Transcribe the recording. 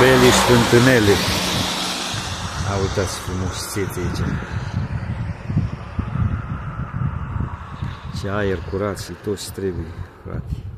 belii și fântânele. A, uitați frumusețe aici. Ce aer curat și tot ce trebuie, frate.